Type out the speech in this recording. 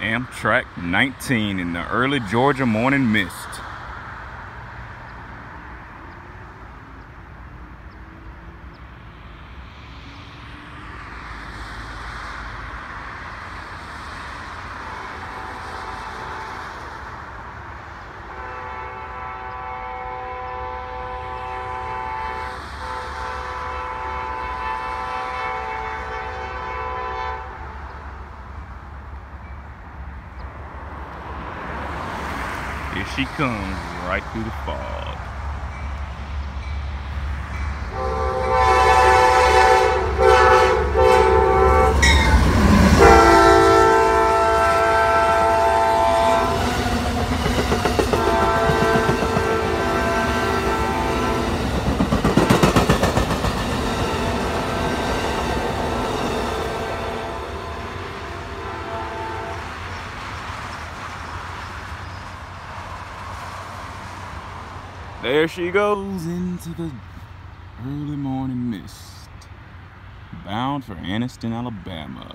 Amtrak 19 in the early Georgia morning mist. Here she comes right through the fog. There she goes into the early morning mist, bound for Anniston, Alabama.